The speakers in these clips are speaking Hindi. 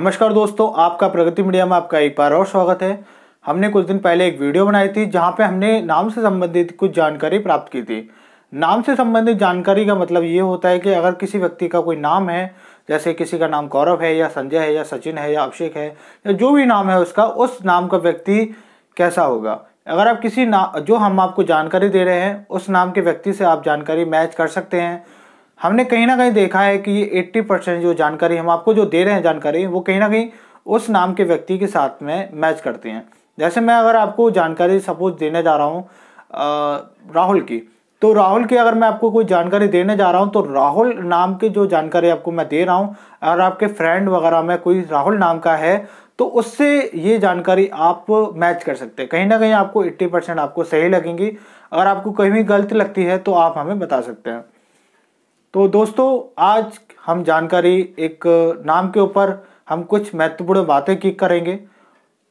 नमस्कार दोस्तों, आपका प्रगति मीडिया में आपका एक बार और स्वागत है। हमने कुछ दिन पहले एक वीडियो बनाई थी, जहाँ पे हमने नाम से संबंधित कुछ जानकारी प्राप्त की थी। नाम से संबंधित जानकारी का मतलब ये होता है कि अगर किसी व्यक्ति का कोई नाम है, जैसे किसी का नाम गौरव है, या संजय है, या सचिन है, या अभिषेक है, या जो भी नाम है उसका, उस नाम का व्यक्ति कैसा होगा? अगर आप किसी ना, जो हम आपको जानकारी दे रहे हैं, उस नाम के व्यक्ति से आप जानकारी मैच कर सकते हैं। हमने कहीं ना कहीं देखा है कि ये 80 परसेंट जो जानकारी हम आपको जो दे रहे हैं जानकारी, वो कहीं ना कहीं उस नाम के व्यक्ति के साथ में मैच करते हैं। जैसे मैं अगर आपको जानकारी सपोज़ देने जा रहा हूँ राहुल की तो राहुल की अगर मैं आपको कोई जानकारी देने जा रहा हूँ तो राहुल नाम की जो जानकारी आपको मैं दे रहा हूँ, अगर आपके फ्रेंड वगैरह में कोई राहुल नाम का है तो उससे ये जानकारी आप मैच कर सकते हैं। कहीं ना कहीं आपको 80 परसेंट आपको सही लगेंगी। अगर आपको कहीं भी गलत लगती है तो आप हमें बता सकते हैं। तो दोस्तों, आज हम जानकारी एक नाम के ऊपर हम कुछ महत्वपूर्ण बातें की करेंगे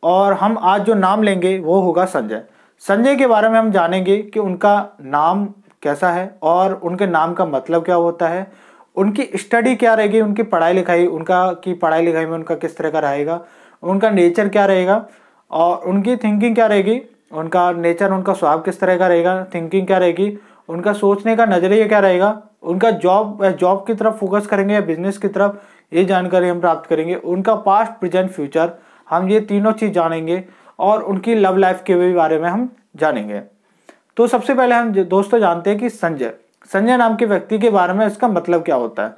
और हम आज जो नाम लेंगे वो होगा संजय। संजय के बारे में हम जानेंगे कि उनका नाम कैसा है और उनके नाम का मतलब क्या होता है, उनकी स्टडी क्या रहेगी, उनकी पढ़ाई लिखाई, उनका की पढ़ाई लिखाई में उनका किस तरह का रहेगा, उनका नेचर क्या रहेगा और उनकी थिंकिंग क्या रहेगी, उनका नेचर, उनका स्वभाव किस तरह का रहेगा थिंकिंग क्या रहेगी, उनका सोचने का नज़रिया क्या रहेगा उनका जॉब जॉब की तरफ़ फोकस करेंगे या बिज़नेस की तरफ़ ये जानकारी हम प्राप्त करेंगे। उनका पास्ट प्रेजेंट फ्यूचर हम ये तीनों चीज़ जानेंगे और उनकी लव लाइफ के भी बारे में हम जानेंगे। तो सबसे पहले हम दोस्तों जानते हैं कि संजय। संजय नाम के व्यक्ति के बारे में इसका मतलब क्या होता है?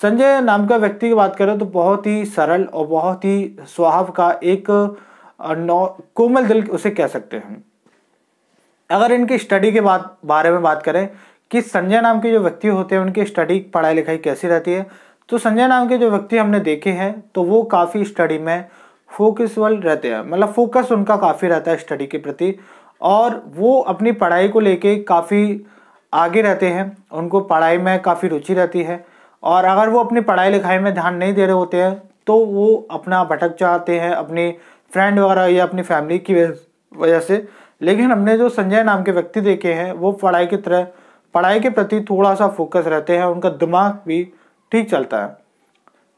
संजय नाम का व्यक्ति की बात करें तो बहुत ही सरल और बहुत ही स्वभाव का एक कोमल दिल उसे कह सकते हैं। अगर इनकी स्टडी के बात बारे में बात करें कि संजय नाम के जो व्यक्ति होते हैं, उनकी स्टडी पढ़ाई लिखाई कैसी रहती है? तो संजय नाम के जो व्यक्ति हमने देखे हैं तो वो काफ़ी स्टडी में फोकसवल रहते हैं। मतलब फोकस उनका काफ़ी रहता है स्टडी के प्रति, और वो अपनी पढ़ाई को लेके काफ़ी आगे रहते हैं। उनको पढ़ाई में काफ़ी रुचि रहती है, और अगर वो अपनी पढ़ाई लिखाई में ध्यान नहीं दे रहे होते हैं तो वो अपना भटक जाते हैं अपनी फ्रेंड वगैरह या अपनी फैमिली की वजह से। लेकिन हमने जो संजय नाम के व्यक्ति देखे हैं, वो पढ़ाई की तरह पढ़ाई के प्रति थोड़ा सा फोकस रहते हैं, उनका दिमाग भी ठीक चलता है।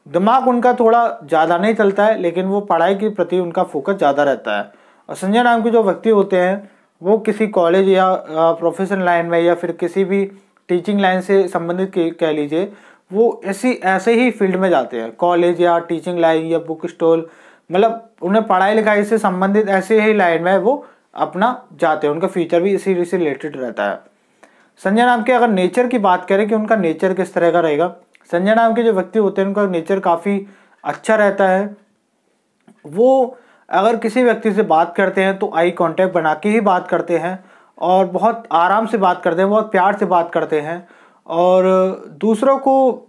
दिमाग उनका थोड़ा ज़्यादा नहीं चलता है, लेकिन वो पढ़ाई के प्रति उनका फोकस ज़्यादा रहता है। और संजय नाम के जो व्यक्ति होते हैं, वो किसी कॉलेज या प्रोफेशन लाइन में या फिर किसी भी टीचिंग लाइन से संबंधित कह लीजिए, वो ऐसी, ऐसे ही फ़ील्ड में जाते हैं। कॉलेज या टीचिंग लाइन या बुक स्टॉल मतलब उन्हें पढ़ाई लिखाई से संबंधित ऐसे ही लाइन में वो अपना जाते हैं। उनका फ्यूचर भी इसी से रिलेटेड रहता है। संजय नाम के अगर नेचर की बात करें कि उनका नेचर किस तरह का रहेगा, संजय नाम के जो व्यक्ति होते हैं, उनका नेचर काफ़ी अच्छा रहता है। वो अगर किसी व्यक्ति से बात करते हैं तो आई कांटेक्ट बना के ही बात करते हैं और बहुत आराम से बात करते हैं, बहुत प्यार से बात करते हैं। और दूसरों को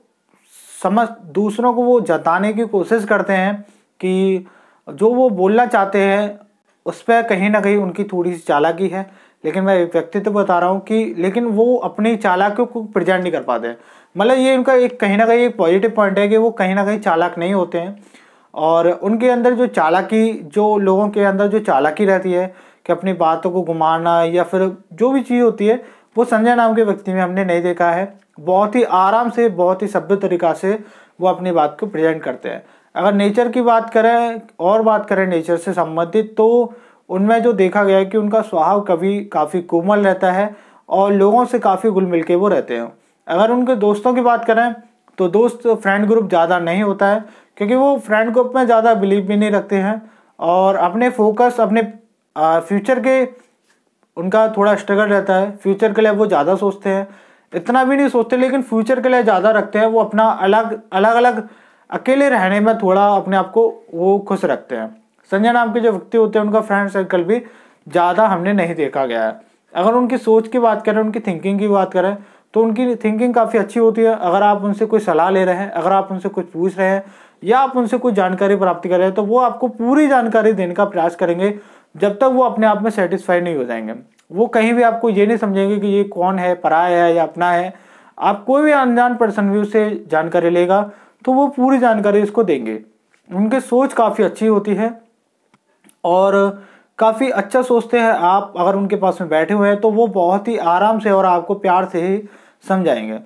समझ, दूसरों को वो जताने की कोशिश करते हैं कि जो वो बोलना चाहते हैं, उस पर कहीं ना कहीं उनकी थोड़ी सी चालाकी है। लेकिन मैं व्यक्तित्व बता रहा हूँ कि लेकिन वो अपनी चालाकियों को प्रेजेंट नहीं कर पाते। मतलब ये उनका एक कहीं ना कहीं एक पॉजिटिव पॉइंट है कि वो कहीं ना कहीं चालाक नहीं होते हैं। और उनके अंदर जो चालाकी, जो लोगों के अंदर जो चालाकी रहती है कि अपनी बातों को घुमाना या फिर जो भी चीज़ होती है, वो संजय नाम के व्यक्ति में हमने नहीं देखा है। बहुत ही आराम से, बहुत ही सभ्य तरीका से वो अपनी बात को प्रेजेंट करते हैं। अगर नेचर की बात करें, और बात करें नेचर से संबंधित तो उनमें जो देखा गया है कि उनका स्वभाव कभी काफ़ी कोमल रहता है और लोगों से काफ़ी घुल मिल के वो रहते हैं। अगर उनके दोस्तों की बात करें तो दोस्त फ्रेंड ग्रुप ज़्यादा नहीं होता है, क्योंकि वो फ्रेंड ग्रुप में ज़्यादा बिलीव भी नहीं रखते हैं और अपने फोकस अपने फ्यूचर के उनका थोड़ा स्ट्रगल रहता है। फ्यूचर के लिए वो ज़्यादा सोचते हैं। इतना भी नहीं सोचते, लेकिन फ्यूचर के लिए ज़्यादा रखते हैं। वो अपना अलग अलग अलग अकेले रहने में थोड़ा अपने आप को वो खुश रखते हैं। संजय नाम के जो व्यक्ति होते हैं, उनका फ्रेंड सर्कल भी ज़्यादा हमने नहीं देखा गया है। अगर उनकी सोच की बात करें, उनकी थिंकिंग की बात करें तो उनकी थिंकिंग काफ़ी अच्छी होती है। अगर आप उनसे कोई सलाह ले रहे हैं, अगर आप उनसे कुछ पूछ रहे हैं, या आप उनसे कोई जानकारी प्राप्त कर रहे हैं तो वो आपको पूरी जानकारी देने का प्रयास करेंगे, जब तक वो अपने आप में सेटिस्फाई नहीं हो जाएँगे। वो कहीं भी आपको ये नहीं समझेंगे कि ये कौन है, पराया है या अपना है। आप कोई भी अनजान पर्सन भी उससे जानकारी लेगा तो वो पूरी जानकारी उसको देंगे। उनकी सोच काफ़ी अच्छी होती है। और काफ़ी अच्छा सोचते हैं आप, अगर उनके पास में बैठे हुए हैं तो वो बहुत ही आराम से और आपको प्यार से ही समझाएँगे।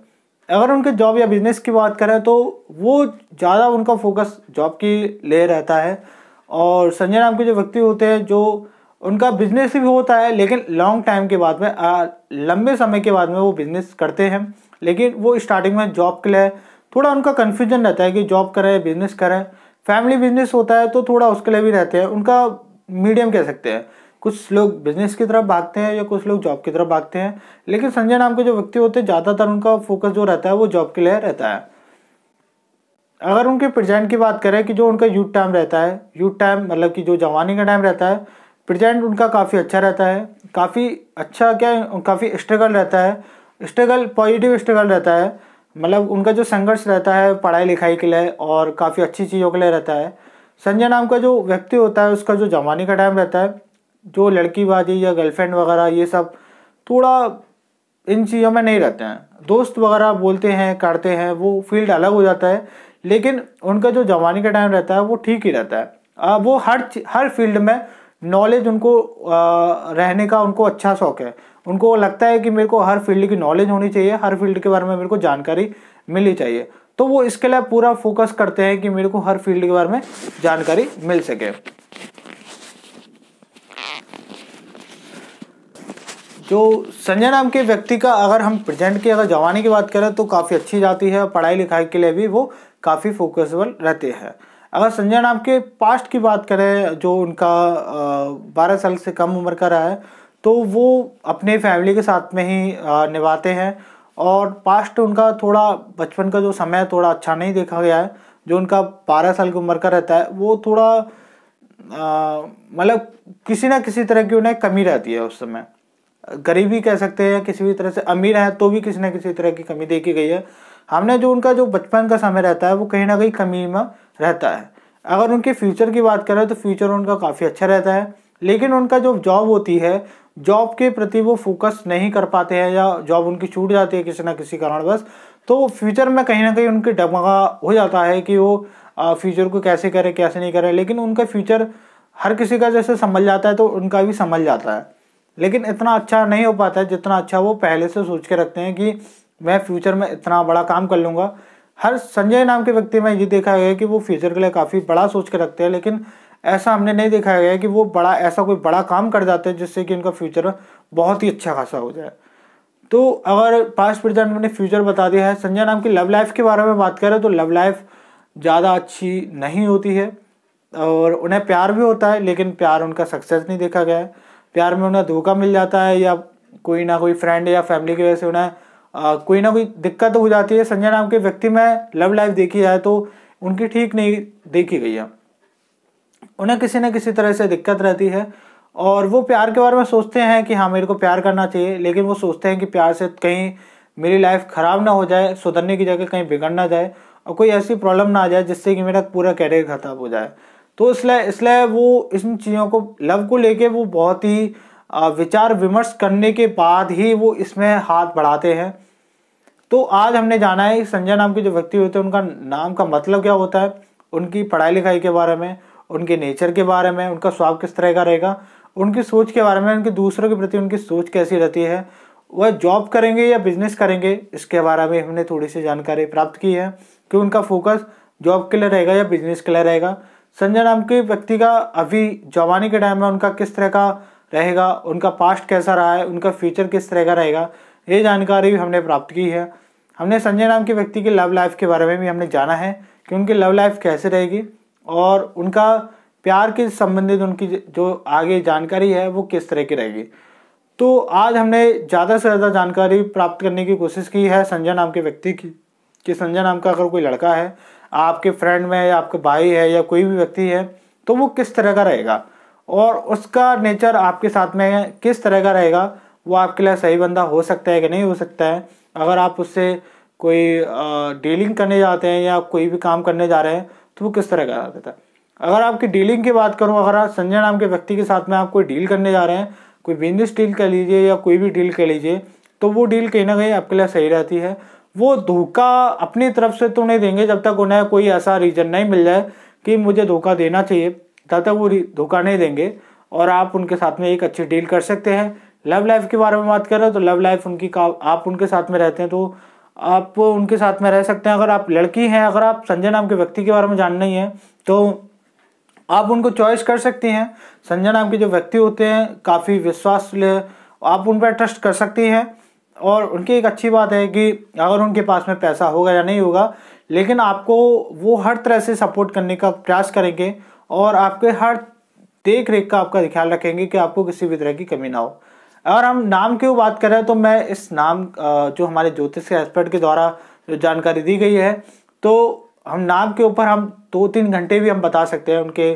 अगर उनके जॉब या बिज़नेस की बात करें तो वो ज़्यादा उनका फोकस जॉब की ले रहता है। और संजय नाम के जो व्यक्ति होते हैं, जो उनका बिज़नेस भी होता है, लेकिन लॉन्ग टाइम के बाद में लंबे समय के बाद में वो बिज़नेस करते हैं। लेकिन वो स्टार्टिंग में जॉब के लिए थोड़ा उनका कन्फ्यूज़न रहता है कि जॉब करें बिज़नेस करें। फैमिली बिज़नेस होता है तो थोड़ा उसके लिए भी रहते हैं। उनका मीडियम कह सकते हैं। कुछ लोग बिज़नेस की तरफ़ भागते हैं या कुछ लोग जॉब की तरफ़ भागते हैं, लेकिन संजय नाम के जो व्यक्ति होते हैं, ज़्यादातर उनका फोकस जो रहता है, वो जॉब के लिए रहता है। अगर उनके प्रेजेंट की बात करें कि जो उनका यूथ टाइम रहता है यूथ टाइम मतलब कि जो जवानी का टाइम रहता है प्रेजेंट उनका काफ़ी अच्छा रहता है, काफ़ी अच्छा क्या काफ़ी स्ट्रगल रहता है स्ट्रगल पॉजिटिव स्ट्रगल रहता है मतलब उनका जो संघर्ष रहता है पढ़ाई लिखाई के लिए और काफ़ी अच्छी चीज़ों के लिए रहता है संजय नाम का जो व्यक्ति होता है, उसका जो जवानी का टाइम रहता है, जो लड़कीबाजी या गर्लफ्रेंड वगैरह, ये सब थोड़ा इन चीज़ों में नहीं रहते हैं। दोस्त वगैरह बोलते हैं करते हैं, वो फ़ील्ड अलग हो जाता है, लेकिन उनका जो जवानी का टाइम रहता है, वो ठीक ही रहता है। वो हर हर फ़ील्ड में नॉलेज उनको रहने का उनको अच्छा शौक है। उनको लगता है कि मेरे को हर फ़ील्ड की नॉलेज होनी चाहिए, हर फ़ील्ड के बारे में मेरे को जानकारी मिलनी चाहिए। तो वो इसके लिए पूरा फोकस करते हैं कि मेरे को हर फ़ील्ड के बारे में जानकारी मिल सके। जो संजय नाम के व्यक्ति का अगर हम प्रेजेंट की अगर जवानी की बात करें तो काफ़ी अच्छी जाती है, पढ़ाई लिखाई के लिए भी वो काफ़ी फोकसबल रहते हैं। अगर संजय नाम के पास्ट की बात करें, जो उनका बारह साल से कम उम्र का रहा है तो वो अपने फैमिली के साथ में ही निभाते हैं। और पास्ट उनका थोड़ा, बचपन का जो समय है, थोड़ा अच्छा नहीं देखा गया है। जो उनका बारह साल की उम्र का रहता है, वो थोड़ा मतलब किसी ना किसी तरह की उन्हें कमी रहती है उस समय। गरीबी कह सकते हैं किसी भी तरह से अमीर है तो भी किसी ना किसी तरह की कमी देखी गई है। हमने जो उनका जो बचपन का समय रहता है, वो कहीं ना कहीं कमी में रहता है। अगर उनके फ्यूचर की बात करें तो फ्यूचर उनका काफ़ी अच्छा रहता है। लेकिन उनका जो जॉब होती है जॉब के प्रति वो फोकस नहीं कर पाते हैं या जॉब उनकी छूट जाती है किसी ना किसी कारणवश तो फ्यूचर में कहीं ना कहीं उनके डगमगा हो जाता है कि वो फ्यूचर को कैसे करें, कैसे नहीं करें, लेकिन उनका फ्यूचर हर किसी का जैसे संभल जाता है तो उनका भी संभल जाता है। लेकिन इतना अच्छा नहीं हो पाता है जितना अच्छा वो पहले से सोच के रखते हैं कि मैं फ्यूचर में इतना बड़ा काम कर लूँगा। हर संजय नाम के व्यक्ति में ये देखा गया है कि वो फ्यूचर के लिए काफ़ी बड़ा सोच के रखते हैं, लेकिन ऐसा हमने नहीं देखा गया कि वो बड़ा, ऐसा कोई बड़ा काम कर जाते हैं जिससे कि उनका फ्यूचर बहुत ही अच्छा खासा हो जाए। तो अगर पास्ट प्रेजेंट मैंने फ्यूचर बता दिया है, संजय नाम की लव लाइफ के बारे में बात करें तो लव लाइफ ज़्यादा अच्छी नहीं होती है और उन्हें प्यार भी होता है, लेकिन प्यार उनका सक्सेस नहीं देखा गया है। प्यार में उन्हें धोखा मिल जाता है या कोई ना कोई फ्रेंड या फैमिली की वजह से उन्हें कोई ना कोई दिक्कत हो जाती है। संजय नाम के व्यक्ति में लव लाइफ देखी जाए तो उनकी ठीक नहीं देखी गई है। उन्हें किसी न किसी तरह से दिक्कत रहती है और वो प्यार के बारे में सोचते हैं कि हाँ मेरे को प्यार करना चाहिए, लेकिन वो सोचते हैं कि प्यार से कहीं मेरी लाइफ ख़राब ना हो जाए, सुधरने की जगह कहीं बिगड़ ना जाए और कोई ऐसी प्रॉब्लम ना आ जाए जिससे कि मेरा पूरा कैरियर ख़त्म हो जाए। तो इसलिए इसलिए वो इन चीज़ों को लव को लेके वो बहुत ही विचार विमर्श करने के बाद ही वो इसमें हाथ बढ़ाते हैं। तो आज हमने जाना है, संजय नाम के जो व्यक्ति होते हैं, उनका नाम का मतलब क्या होता है? उनकी पढ़ाई लिखाई के बारे में। उनके नेचर के बारे में, उनका स्वभाव किस तरह का रहेगा, उनकी सोच के बारे में, उनके दूसरों के प्रति उनकी सोच कैसी रहती है, वह जॉब करेंगे या बिज़नेस करेंगे, इसके बारे में हमने थोड़ी सी जानकारी प्राप्त की है कि उनका फोकस जॉब के लिए रहेगा या बिज़नेस के लिए रहेगा। संजय नाम के व्यक्ति का अभी जवानी के टाइम में उनका किस तरह का रहेगा, उनका पास्ट कैसा रहा है, उनका फ्यूचर किस तरह का रहेगा, ये जानकारी भी हमने प्राप्त की है। हमने संजय नाम के व्यक्ति की लव लाइफ के बारे में भी हमने जाना है कि उनकी लव लाइफ कैसे रहेगी। और उनका प्यार के संबंधित उनकी जो आगे जानकारी है, वो किस तरह की रहेगी। तो आज हमने ज़्यादा से ज़्यादा जानकारी प्राप्त करने की कोशिश की है संजय नाम के व्यक्ति की, कि संजय नाम का अगर कोई लड़का है, आपके फ्रेंड में या आपके भाई है या कोई भी व्यक्ति है तो वो किस तरह का रहेगा? और उसका नेचर आपके साथ में किस तरह का रहेगा, वो आपके लिए सही बंदा हो सकता है कि नहीं हो सकता है? अगर आप उससे कोई डीलिंग करने जाते हैं या कोई भी काम करने जा रहे हैं तो वो किस तरह का रहता है? अगर आपकी डीलिंग की बात करूँ, अगर आप संजय नाम के व्यक्ति के साथ में आप कोई डील करने जा रहे हैं, कोई बिज़नेस डील कर लीजिए या कोई भी डील कर लीजिए तो वो डील कहीं ना कहीं आपके लिए सही रहती है। वो धोखा अपनी तरफ़ से तो नहीं देंगे जब तक उन्हें कोई ऐसा रीजन नहीं मिल जाए कि मुझे धोखा देना चाहिए। तब तक वो धोखा नहीं देंगे और आप उनके साथ में एक अच्छी डील कर सकते हैं। लव लाइफ के बारे में बात करें तो लव लाइफ उनकी का, आप उनके साथ में रहते हैं तो आप उनके साथ में रह सकते हैं। अगर आप लड़की हैं, अगर आप संजय नाम के व्यक्ति के बारे में जानना ही है तो आप उनको चॉइस कर सकती हैं। संजय नाम के जो व्यक्ति होते हैं, काफ़ी विश्वास आप उन पर ट्रस्ट कर सकती हैं। और उनकी एक अच्छी बात है कि अगर उनके पास में पैसा होगा या नहीं होगा, लेकिन आपको वो हर तरह से सपोर्ट करने का प्रयास करेंगे और आपके हर देख रेख का आपका ख्याल रखेंगे कि आपको किसी भी तरह की कमी ना हो। अगर हम नाम की बात करें तो मैं इस नाम जो हमारे ज्योतिष के एक्सपर्ट के द्वारा जानकारी दी गई है तो हम नाम के ऊपर हम दो तीन घंटे भी हम बता सकते हैं, उनके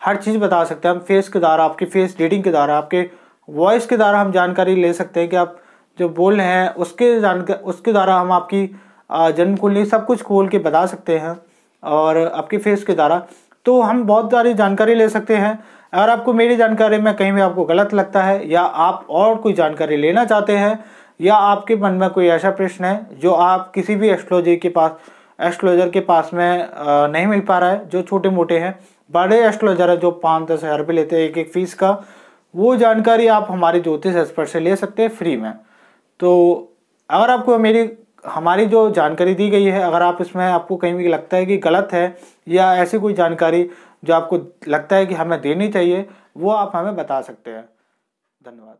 हर चीज़ बता सकते हैं। हम फेस के द्वारा, आपकी फेस रीडिंग के द्वारा, आपके वॉइस के द्वारा हम जानकारी ले सकते हैं कि आप जो बोल रहे हैं, उसके जानकार उसके द्वारा हम आपकी जन्म कुंडली सब कुछ खोल के बता सकते हैं, और आपके फेस के द्वारा। तो हम बहुत सारी जानकारी ले सकते हैं। अगर आपको मेरी जानकारी में कहीं भी आपको गलत लगता है, या आप और कोई जानकारी लेना चाहते हैं, या आपके मन में कोई ऐसा प्रश्न है, जो आप किसी भी एस्ट्रोलॉजी के पास एस्ट्रोलॉजर के पास में नहीं मिल पा रहा है, जो छोटे मोटे हैं, बड़े एस्ट्रोलॉजर है, जो पाँच दस हज़ार रुपये लेते हैं एक एक फ़ीस का, वो जानकारी आप हमारे ज्योतिष एक्सपर्ट से ले सकते हैं फ्री में। तो अगर आपको मेरी हमारी जो जानकारी दी गई है, अगर आप इसमें आपको कहीं भी लगता है कि गलत है या ऐसी कोई जानकारी जो आपको लगता है कि हमें देनी चाहिए, वो आप हमें बता सकते हैं। धन्यवाद।